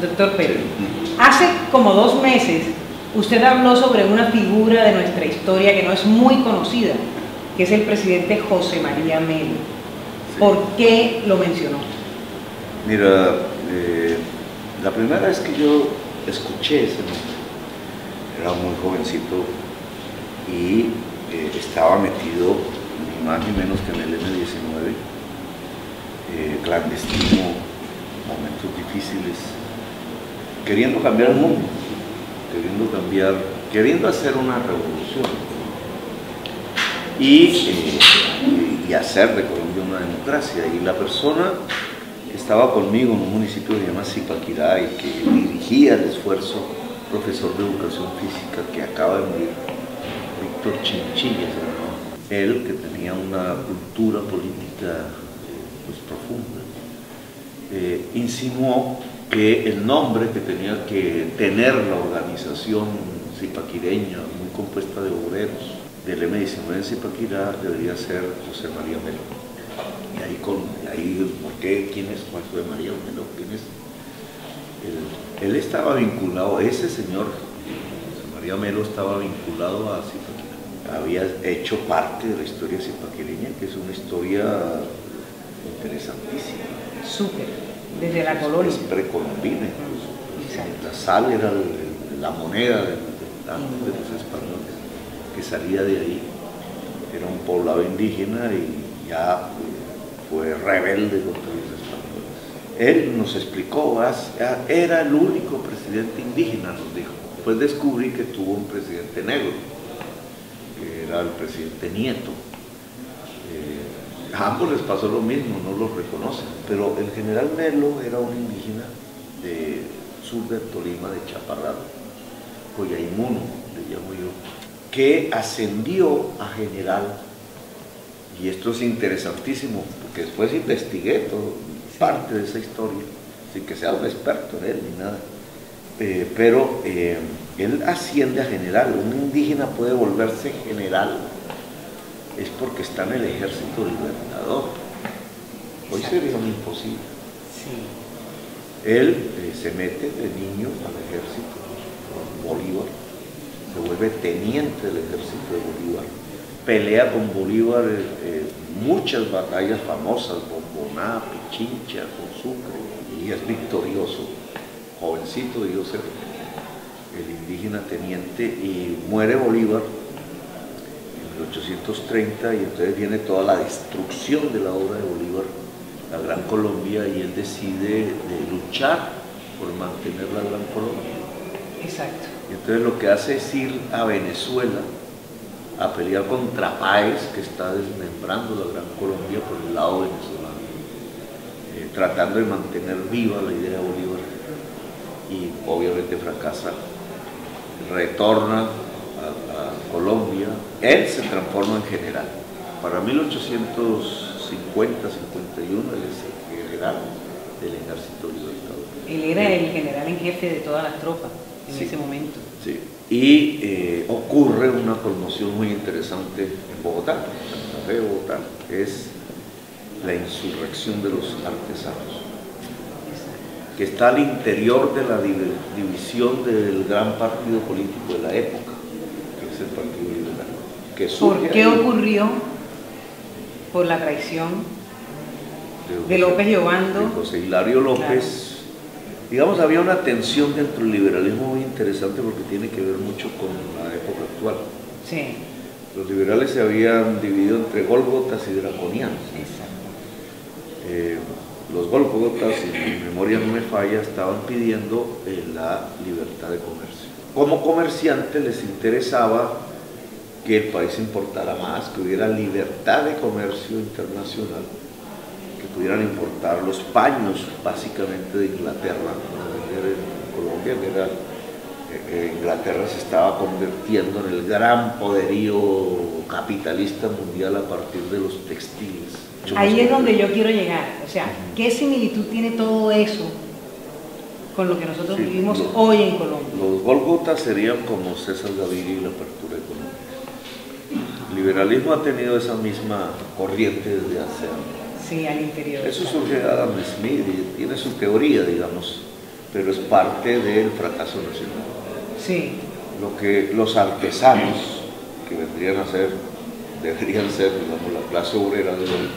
Doctor Pérez, hace como dos meses usted habló sobre una figura de nuestra historia que no es muy conocida, que es el presidente José María Melo. ¿Por qué lo mencionó? Mira, eh, la primera vez que yo escuché ese nombre, era muy jovencito y eh, estaba metido ni más ni menos que en el M19, eh, clandestino, momentos difíciles, queriendo cambiar el mundo, queriendo cambiar, queriendo hacer una revolución y, y hacer de Colombia una democracia. Y la persona estaba conmigo en un municipio que se llama Zipaquirá y que dirigía el esfuerzo, profesor de educación física que acaba de morir, Víctor Chinchilla, él que tenía una cultura política pues, profunda, eh, insinuó que el nombre que tenía que tener la organización zipaquireña, muy compuesta de obreros, del M19 en Zipaquirá, debería ser José María Melo. Y ahí, con, ahí ¿por qué? ¿Quién es José María Melo? ¿Quién es? Él, estaba vinculado, ese señor, José María Melo, estaba vinculado a Zipaquirá. Había hecho parte de la historia zipaquireña, que es una historia interesantísima. Súper, desde la colonia. Es precolombina incluso. La sal era el, la moneda de, de, de los españoles que salía de ahí. Era un poblado indígena y ya fue rebelde contra los españoles. Él nos explicó, era el único presidente indígena, nos dijo. Después descubrí que tuvo un presidente negro, que era el presidente Nieto. A ambos les pasó lo mismo, no los reconocen, pero el general Melo era un indígena de sur de Tolima, de Chaparral, Coyaimuno, le llamo yo, que ascendió a general, y esto es interesantísimo, porque después investigué todo, parte de esa historia, sin que sea un experto en él ni nada, eh, pero eh, él asciende a general, un indígena puede volverse general, es porque está en el ejército libertador. Hoy sería un imposible. Sí. Él eh, se mete de niño al ejército, con Bolívar, se vuelve teniente del ejército de Bolívar, pelea con Bolívar eh, eh, muchas batallas famosas, Bomboná, Pichincha, con Sucre, y es victorioso, jovencito de ser el indígena teniente, y muere Bolívar 1830 y entonces viene toda la destrucción de la obra de Bolívar, la Gran Colombia, y él decide de luchar por mantener la Gran Colombia. Exacto. Y entonces lo que hace es ir a Venezuela a pelear contra Páez, que está desmembrando la Gran Colombia por el lado venezolano, eh, tratando de mantener viva la idea de Bolívar y obviamente fracasa. Retorna a, a Colombia, él se transforma en general. Para 1850-51 él es el general del ejército libertador. Él era el general en jefe de todas las tropas en Sí. ese momento. Sí. Y eh, ocurre una conmoción muy interesante en Bogotá, en Santa Fe, Bogotá, que es la insurrección de los artesanos, que está al interior de la div- división del gran partido político de la época, que es el Partido. Que surge ¿Por qué ahí ocurrió? Por la traición de José- López Llobando. de José Hilario López. Digamos, había una tensión dentro del liberalismo muy interesante porque tiene que ver mucho con la época actual. Sí, Los liberales se habían dividido entre gólgotas y draconianos. exacto. Eh, los gólgotas, si mi memoria no me falla, estaban pidiendo eh, la libertad de comercio. Como comerciantes les interesaba que el país importara más, que hubiera libertad de comercio internacional, que pudieran importar los paños básicamente de Inglaterra en Colombia, que era eh, eh, Inglaterra se estaba convirtiendo en el gran poderío capitalista mundial a partir de los textiles. Ahí es donde yo quiero llegar. O sea, ¿qué similitud tiene todo eso con lo que nosotros Sí, vivimos hoy en Colombia? Los Golgotas serían como César Gaviria y la apertura económica. El liberalismo ha tenido esa misma corriente desde hace años. Sí, al interior. Eso surge de Adam Smith y tiene su teoría, digamos, pero es parte del fracaso nacional. Sí. Lo que los artesanos, que vendrían a ser, deberían ser, digamos, la clase obrera de hoy,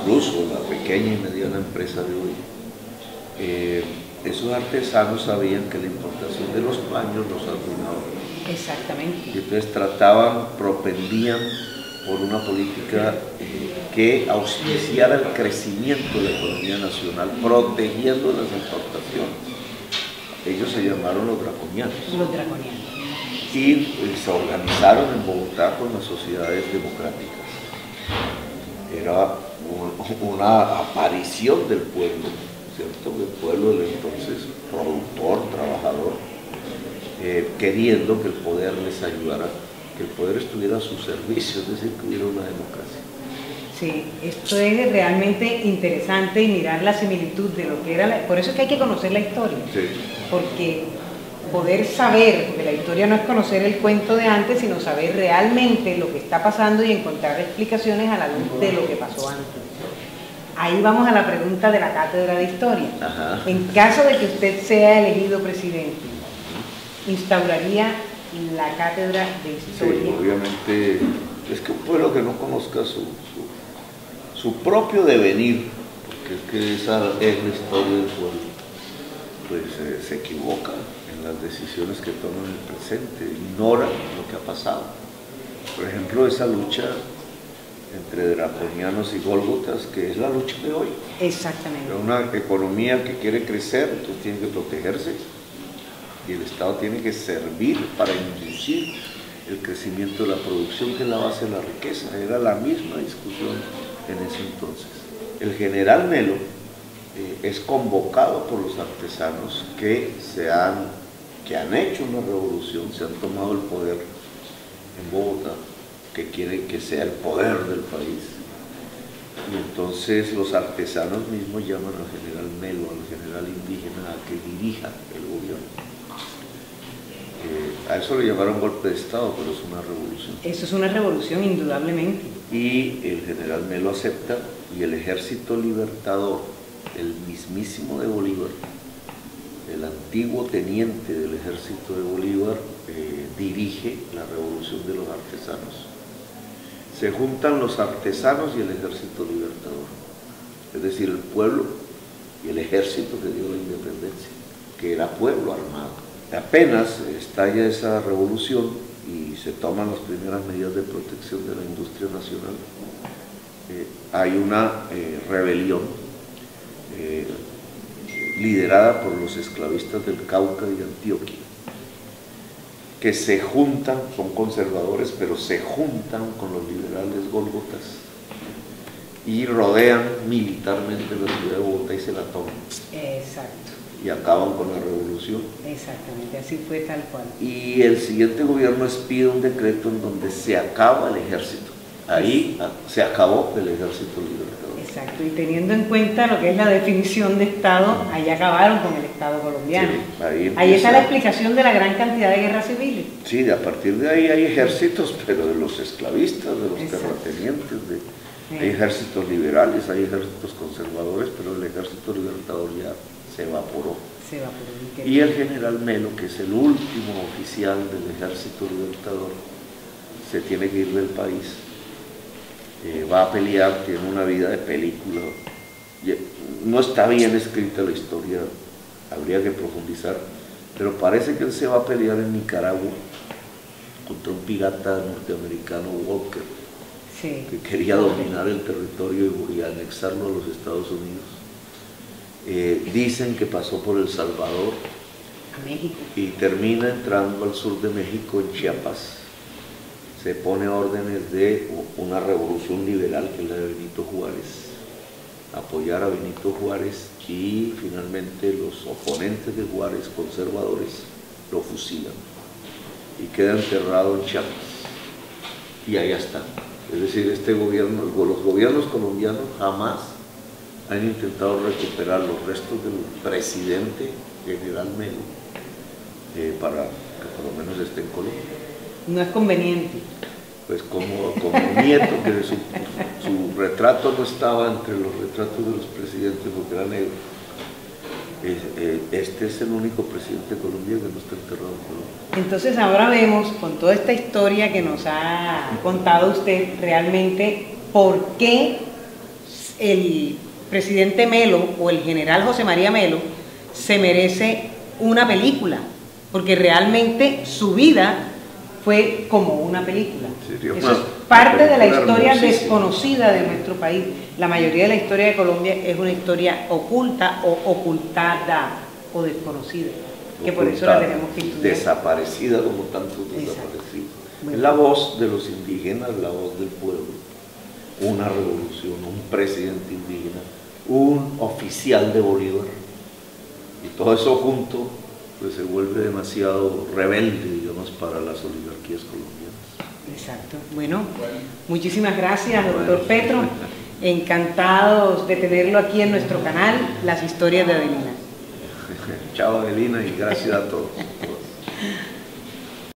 incluso la pequeña y mediana empresa de hoy, eh, esos artesanos sabían que la importación de los paños los arruinaba. Exactamente. Y entonces trataban, propendían por una política eh, que auspiciara el crecimiento de la economía nacional, protegiendo las importaciones. Ellos se llamaron los draconianos. Los draconianos. Y eh, se organizaron en Bogotá con las sociedades democráticas. Era una aparición del pueblo ¿cierto? El pueblo del entonces productor, trabajador, eh, queriendo que el poder les ayudara, que el poder estuviera a su servicio, es decir, que hubiera una democracia. Sí, esto es realmente interesante y mirar la similitud de lo que era, por eso es que hay que conocer la historia, porque poder saber, porque la historia no es conocer el cuento de antes, sino saber realmente lo que está pasando y encontrar explicaciones a la luz de lo que pasó antes. Ahí vamos a la pregunta de la cátedra de historia. En caso de que usted sea elegido presidente, ¿instauraría la cátedra de historia? Sí, obviamente, es que un pueblo que no conozca su, su, propio devenir, porque es que esa es la historia del pueblo, pues eh, se equivoca en las decisiones que toma en el presente, ignora lo que ha pasado. Por ejemplo, esa lucha entre draconianos y gólgotas, que es la lucha de hoy. Exactamente. Una economía que quiere crecer, entonces tiene que protegerse y el Estado tiene que servir para inducir el crecimiento de la producción, que es la base de la riqueza. Era la misma discusión en ese entonces. El general Melo eh, es convocado por los artesanos que, se han, que han hecho una revolución, se han tomado el poder en Bogotá que quieren que sea el poder del país. Y entonces los artesanos mismos llaman al general Melo, al general indígena, a que dirija el gobierno. Eh, a eso le llamaron golpe de Estado, pero es una revolución. Eso es una revolución, indudablemente. Y el general Melo acepta y el ejército libertador, el mismísimo de Bolívar, el antiguo teniente del ejército de Bolívar, eh, dirige la revolución de los artesanos se juntan los artesanos y el ejército libertador, es decir, el pueblo y el ejército que dio la independencia, que era pueblo armado. Apenas estalla esa revolución y se toman las primeras medidas de protección de la industria nacional, eh, hay una eh, rebelión eh, liderada por los esclavistas del Cauca y Antioquia que se juntan, son conservadores, pero se juntan con los liberales golgotas y rodean militarmente la ciudad de Bogotá y se la toman. Exacto. Y acaban con la revolución. Exactamente, así fue tal cual. Y el siguiente gobierno expide un decreto en donde se acaba el ejército. Ahí se acabó el ejército libertador. Exacto, y teniendo en cuenta lo que es la definición de Estado, ahí acabaron con el Estado colombiano. ahí, está la explicación de la gran cantidad de guerras civiles. Sí, a partir de ahí hay ejércitos, pero de los esclavistas, de los terratenientes, de, hay ejércitos liberales, hay ejércitos conservadores, pero el ejército libertador ya se evaporó. Se evaporó. Y el general Melo, que es el último oficial del ejército libertador, se tiene que ir del país eh, va a pelear, tiene una vida de película. No está bien escrita la historia, habría que profundizar, pero parece que él se va a pelear en Nicaragua contra un pirata norteamericano, Walker, que quería dominar el territorio y anexarlo a los Estados Unidos. Eh, dicen que pasó por El Salvador y termina entrando al sur de México, en Chiapas se pone órdenes de una revolución liberal que es la de Benito Juárez, apoyar a Benito Juárez y finalmente los oponentes de Juárez, conservadores, lo fusilan y queda enterrado en Chiapas. Y allá está. Es decir, este gobierno, los gobiernos colombianos jamás han intentado recuperar los restos del presidente general Melo eh, para que por lo menos esté en Colombia no es conveniente. Pues como, como nieto, que su, retrato no estaba entre los retratos de los presidentes porque era negro. eh, este es el único presidente de Colombia que no está enterrado en Colombia. Entonces ahora vemos con toda esta historia que nos ha contado usted realmente por qué el presidente Melo o el general José María Melo se merece una película, porque realmente su vida fue como una película. Eso es parte de la historia desconocida de nuestro país. La mayoría de la historia de Colombia es una historia oculta o ocultada o desconocida, que por eso la tenemos que estudiar. Desaparecida como tantos desaparecidos. Es la voz de los indígenas, la voz del pueblo. Una revolución, un presidente indígena, un oficial de Bolívar. Y todo eso junto pues se vuelve demasiado rebelde, digamos, para las oligarquías colombianas. Exacto. Bueno, muchísimas gracias, doctor Petro. Encantados de tenerlo aquí en nuestro canal, Las Historias de Adelina. Chao, Adelina, y gracias a todos.